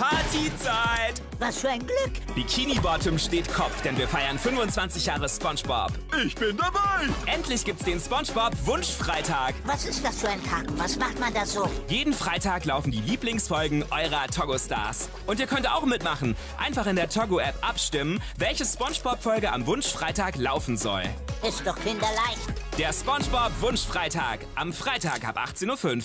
Partyzeit! Was für ein Glück. Bikini Bottom steht Kopf, denn wir feiern 25 Jahre SpongeBob. Ich bin dabei! Endlich gibt's den SpongeBob Wunschfreitag. Was ist das für ein Tag? Was macht man da so? Jeden Freitag laufen die Lieblingsfolgen eurer Togo-Stars. Und ihr könnt auch mitmachen. Einfach in der Togo-App abstimmen, welche SpongeBob-Folge am Wunschfreitag laufen soll. Ist doch kinderleicht. Der SpongeBob Wunschfreitag. Am Freitag ab 18.05 Uhr.